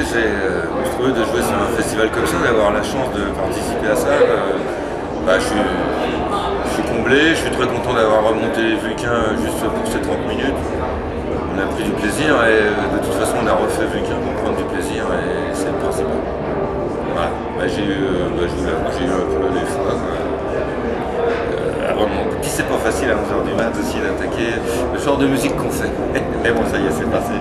c'est euh, monstrueux de jouer sur un festival comme ça, d'avoir la chance de participer à ça. Euh, bah, je, suis, comblé, je suis très content d'avoir remonté Vulcain juste pour ces 30 minutes. On a pris du plaisir et euh, de toute façon on a refait Vulcain pour prendre du plaisir et c'est le principal. Voilà. Bah, j'ai eu, euh, bah, j'ai eu un peu les fois. euh, avant de monter. Puis c'est pas facile à 11h du mat aussi d'attaquer le genre de musique qu'on fait. Et bon ça y est, c'est passé.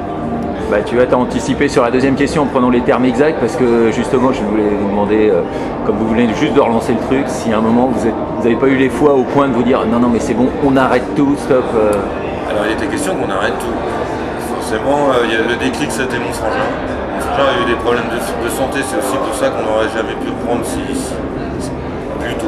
Bah, tu vas t'anticiper sur la deuxième question en prenant les termes exacts parce que justement je voulais vous demander, euh, comme vous venez juste de relancer le truc, si à un moment vous n'avez pas eu les fois au point de vous dire non non mais c'est bon, on arrête tout, stop. euh. Alors il était question qu'on arrête tout. Forcément, euh, il y a le déclic c'était mon frangin. Mon frangin a eu des problèmes de, de santé, c'est aussi pour ça qu'on n'aurait jamais pu le prendre si, si- si- plus tôt.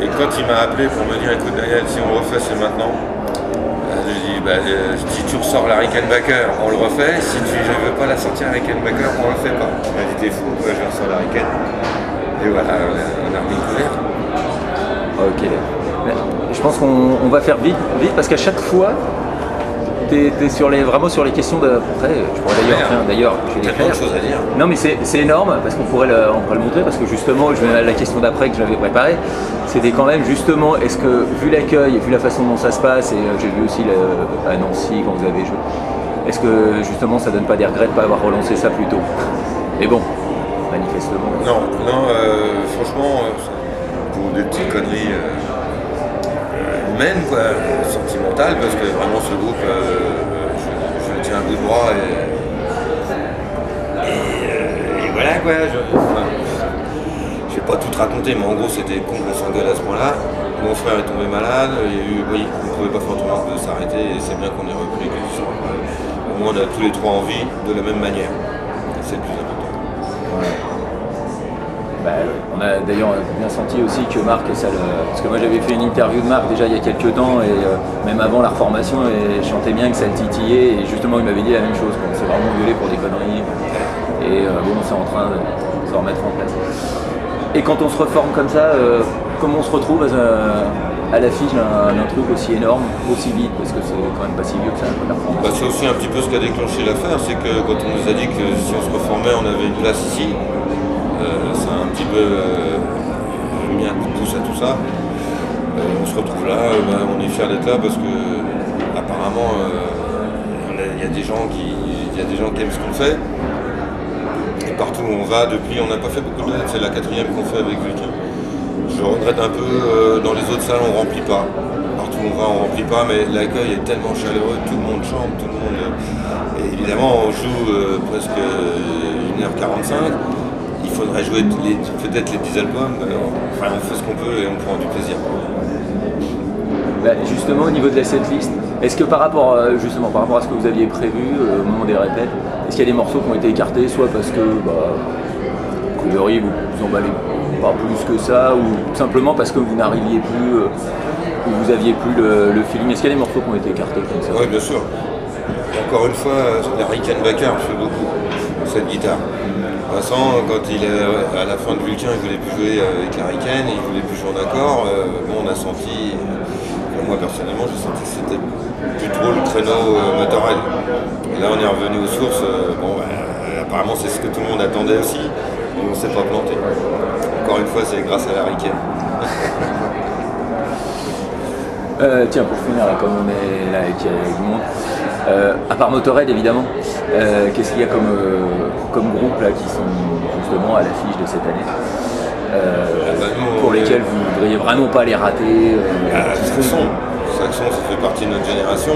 Et quand il m'a appelé pour me dire écoute Daniel, si on refait c'est maintenant, euh, je lui ai dit bah, euh, si tu ressors la Rickenbacker, on le refait, si tu ne veux pas la sortir la Rickenbacker, on le fait pas. Il m'a dit t'es fou, je ressors la Ricken. Et voilà, on a, remis le. Ok. Je pense qu'on on va faire vite, vite parce qu'à chaque fois, tu es, sur les, vraiment sur les questions d'après. Je pourrais d'ailleurs, tiens, d'ailleurs, je vais de à dire. Non mais c'est c'est énorme parce qu'on pourrait, le, on pourrait le montrer parce que justement je vais- la question d'après que j'avais préparée c'était quand même justement est-ce que vu l'accueil vu la façon dont ça se passe et euh, j'ai vu aussi le- à Nancy quand vous avez joué est-ce que justement ça donne pas des regrets de pas avoir relancé ça plus tôt? Mais bon manifestement Non, non, euh, franchement, euh, pour des petites conneries euh, euh, humaines, quoi, sentimentales, parce que vraiment ce groupe, euh, je, le tiens à bout bras et, euh, et voilà quoi. Je, vais pas tout te raconter, mais en gros c'était con qu'on s'engueule à ce point-là. Mon frère est tombé malade, il y a eu, oui, on ne pouvait pas faire que de s'arrêter et c'est bien qu'on ait repris quelque chose. Au moins on a tous les trois envie de la même manière. C'est le plus important. Bah, on a d'ailleurs bien senti aussi que Marc, ça le... parce que moi j'avais fait une interview de Marc déjà il y a quelques temps et euh, même avant la reformation et je chantais bien que ça le titillait et justement il m'avait dit la même chose, qu'on s'est vraiment gueulé pour des conneries. Et euh, bon c'est en train de se remettre en place. Et quand on se reforme comme ça, euh, comment on se retrouve euh, à l'affiche d'un truc aussi énorme, aussi vite, parce que c'est quand même pas si vieux que ça, Bah, c'est aussi un petit peu ce qui a déclenché l'affaire, c'est que quand on nous a dit que si on se reformait, on avait une place ici, petit peu mis un coup de pouce à tout ça. Euh, on se retrouve là, euh, bah, on est fiers d'être là parce que apparemment euh, il y a des gens qui y a des gens qui aiment ce qu'on fait. Et partout où on va, depuis on n'a pas fait beaucoup de dates, c'est la quatrième qu'on fait avec Vulcain. Je regrette un peu, dans les autres salles on remplit pas. Partout où on va on remplit pas, mais l'accueil est tellement chaleureux, tout le monde chante, tout le monde. évidemment on joue presque 1h45. Il faudrait jouer peut-être les 10 albums. euh, Enfin on fait ce qu'on peut et on prend du plaisir. Bah, justement au niveau de la setlist, est-ce que par rapport euh, justement par rapport à ce que vous aviez prévu euh, au moment des répètes, est-ce qu'il y a des morceaux qui ont été écartés, soit parce que bah, priori vous vous emballez pas plus que ça, ou simplement parce que vous n'arriviez plus, euh, ou vous aviez plus le, le feeling? Est-ce qu'il y a des morceaux qui ont été écartés comme ça? Oui, bien sûr. Et encore une fois, euh, la Rickenbacker fait beaucoup, cette guitare. Vincent, quand il est à la fin de Vulcain, il voulait plus jouer avec la Ricken, il voulait plus jouer en accord. Euh, bon, on a senti, euh, moi personnellement, j'ai senti que c'était plus trop le créneau euh. Et là, on est revenu aux sources. euh, bon, bah, euh, apparemment, c'est ce que tout le monde attendait aussi. Et on ne s'est pas planté. Encore une fois, c'est grâce à la Ricken. Euh, tiens, pour finir, comme on est là du monde, euh, à part Motorhead évidemment, euh, qu'est-ce qu'il y a comme, euh, comme groupe là, qui sont justement à l'affiche de cette année Pour lesquels vous ne voudriez vraiment pas les rater Ah, Saxon. ça fait partie de notre génération.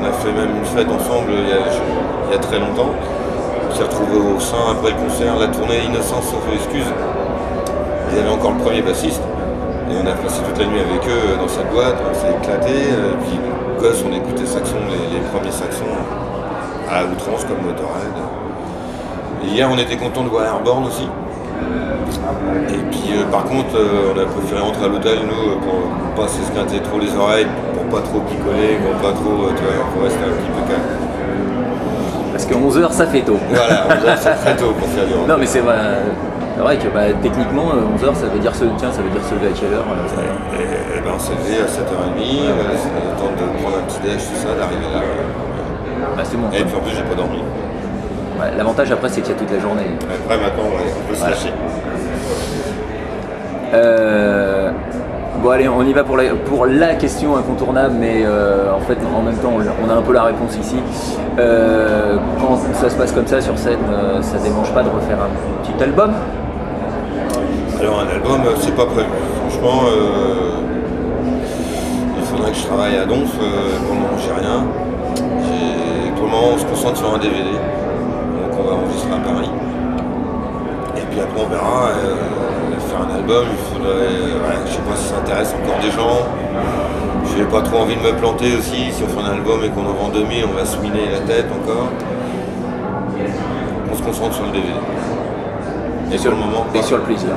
On a fait même une fête ensemble il y a, il y a très longtemps. On s'est retrouvés au sein après le concert, la tournée Innocence sauf excuse. Ils avaient encore le premier bassiste. Et on a passé toute la nuit avec eux dans cette boîte, on s'est éclaté. Et puis, gosse, on écoutait Saxon, les, les premiers Saxons, à outrance comme Motorhead. Hier, on était content de voir Airborne aussi. Et puis euh, par contre, euh, on a préféré rentrer à l'hôtel, nous, euh, pour pas s'esquinter trop les oreilles, pour pas trop picoler, pour pas trop, euh, tu vois, pour rester un petit peu calme. Parce que 11h ça fait tôt. Voilà, on dirait que c'est très tôt pour faire du. Non mais c'est vrai, c'est vrai que bah, techniquement 11h ça veut dire se, tiens, ça veut dire se lever à quelle heure euh, ça- Et, et ben on s'est levé à 7h30, euh, c'est le temps de prendre un petit déj, tout ça, d'arriver là. bah, c'est bon. Et puis en plus, j'ai pas dormi. Ouais, L'avantage après, c'est qu'il y a toute la journée. Après, maintenant, ouais, on peut se lâcher. Euh, bon allez, on y va pour la, pour la question incontournable, mais euh, en fait en même temps on, on a un peu la réponse ici. Euh, quand ça se passe comme ça sur scène, euh, ça démange pas de refaire un petit album? Alors, un album, euh, c'est pas prévu. Franchement, euh, il faudrait que je travaille à Donf. euh, pour le moment, j'ai rien. Pour le moment, on se concentre sur un DVD. Donc, on va enregistrer à Paris. Et puis après, on verra. faire un album, il faudrait. je sais pas si ça intéresse encore des gens. J'ai pas trop envie de me planter aussi. Si on fait un album et qu'on en vend 2000, on va se miner la tête encore. On se concentre sur le DVD. Et sur le moment, et sur le plaisir.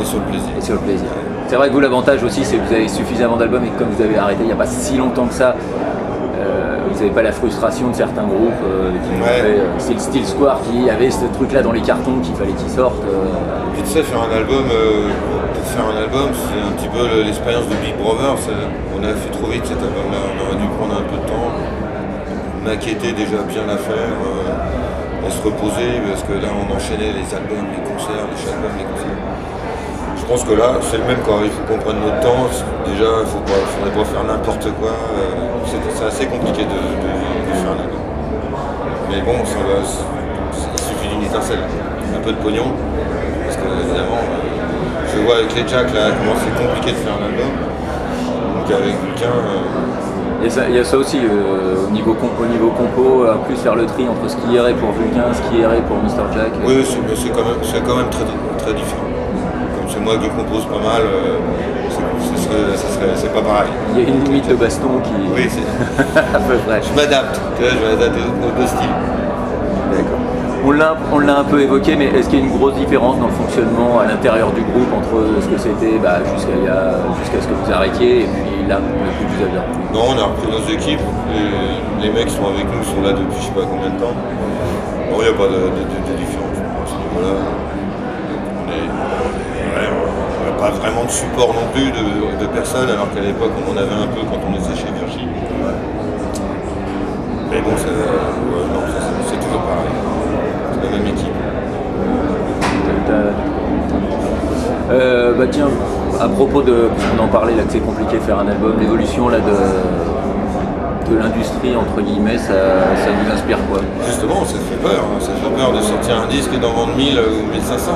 et sur le plaisir. Et sur le plaisir. C'est vrai que vous l'avantage aussi c'est que vous avez suffisamment d'albums et que comme vous avez arrêté il n'y a pas si longtemps que ça, euh, vous n'avez pas la frustration de certains groupes euh, qui ont Ouais. fait euh, style Steel Square qui avait ce truc là dans les cartons qu'il fallait qu'ils sortent. euh, Puis tu sais, faire un album, pour faire un album, c'est un petit peu le- l'expérience de Big Brother. c'est- On a fait trop vite cet album-là, on aurait dû prendre un peu de temps, maqueter déjà bien l'affaire, et se reposer, parce que là on enchaînait les albums, les concerts, les albums, les concerts. Je pense que là, c'est le même quoi, il faut qu'on prenne notre temps. Déjà, il ne faudrait pas faire n'importe quoi. euh, C'est assez compliqué de, faire un album. Mais bon, ça va, il suffit d'une étincelle, un peu de pognon. Parce que évidemment, euh, je vois avec les Jacks là comment c'est compliqué de faire un album. Donc avec euh, Et ça- il y a ça aussi euh, au, niveau com- au niveau compo, en plus faire le tri entre ce qui irait pour Vulcain, ce qui irait pour Mr. Jack. oui, c'est quand même, c'est quand même très, très différent. Comme c'est moi qui compose pas mal, euh, c'est- pas pareil. Il y a une limite de baston qui Oui, c'est- à peu près. je m'adapte, tu vois, je m'adapte aux deux styles. On l'a, on l'a un peu évoqué, mais est-ce qu'il y a une grosse différence dans le fonctionnement à l'intérieur du groupe entre ce que c'était bah, jusqu'à, ce que vous arrêtiez et puis là, depuis que vous avez repris? Non, on a repris nos équipes. Les, les mecs qui sont avec nous sont là depuis je sais pas combien de temps. Bon, il n'y a pas de, de- de- de différence à ce niveau-là. On n'a pas vraiment de support non plus de, de personnes, alors qu'à l'époque on en avait un peu quand on était chez Virgin. Mais bon, ça, ouais, non, ça, c'est- c'est toujours pareil. C'est la même équipe. Euh, bah tiens, à propos de, puisqu'on en parlait là que c'est compliqué de faire un album, l'évolution là de, de l'industrie entre guillemets, ça, ça vous inspire quoi Justement, ça fait peur. hein. Ça fait peur de sortir un disque et d'en vendre 1000 ou 1500.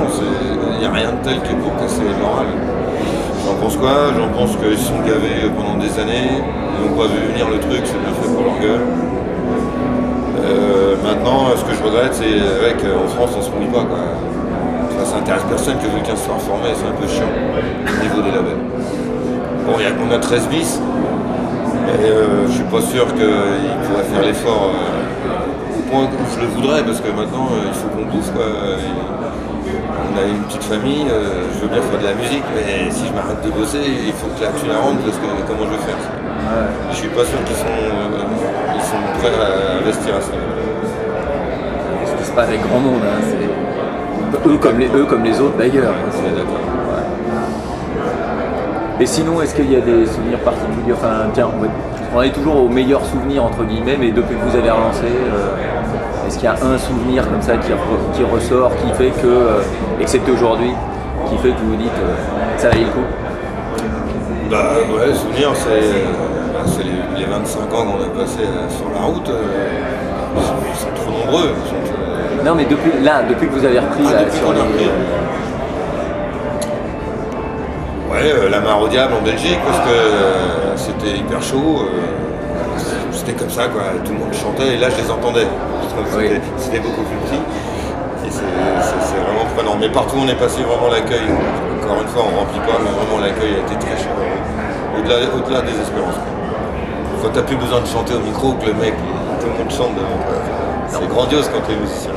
Il n'y a rien de tel que pour casser le moral. J'en pense quoi? J'en pense qu'ils sont gavés pendant des années. Ils n'ont pas vu venir le truc, c'est bien fait pour leur gueule. Euh, maintenant, ce que je regrette, c'est ouais, qu'en France, on se mouille pas. Quoi. Ça, intéresse personne que quelqu'un soit informé, c'est un peu chiant au niveau des labels. Bon, il y a- on a 13 bis, mais euh, je suis pas sûr qu'ils pourraient faire l'effort euh, au point où je le voudrais, parce que maintenant, euh, il faut qu'on bouffe. Et on a une petite famille, euh, je veux bien faire de la musique, mais si je m'arrête de bosser, il faut que la tu la rentres, parce que comment je vais faire? Ça Je suis pas sûr qu'ils sont, prêts à investir à ça. Ça se passe pas avec grand monde, hein, eux comme les eux comme les autres d'ailleurs. Et sinon, est-ce qu'il y a des souvenirs particuliers? Enfin, tiens, on, est toujours au meilleur souvenir entre guillemets, mais depuis que vous avez relancé, euh, est-ce qu'il y a un souvenir comme ça qui, re- qui ressort, qui fait que, euh, excepté aujourd'hui, qui fait que vous vous dites euh, ça valait le coup? Bah ouais, le souvenir, c'est bah, c'est les, les 25 ans qu'on a passé euh, sur la route. euh, ils, sont, ils sont trop nombreux. ils sont, euh, Non, mais depuis là, depuis que vous avez repris Ah, là, sur les-. Ouais, euh, la mare au diable en Belgique, parce que euh, c'était hyper chaud. euh, c'était comme ça, quoi. Tout le monde chantait et là, je les entendais. Oui. C'était beaucoup plus petit. Et c'est vraiment prenant. Mais partout où on est passé, vraiment l'accueil, encore une fois, on remplit pas, mais vraiment l'accueil a été très cher. Au-delà au des espérances. Quand t'as plus besoin de chanter au micro, que le mec, tout le monde chante devant toi. C'est grandiose quand t'es musicien.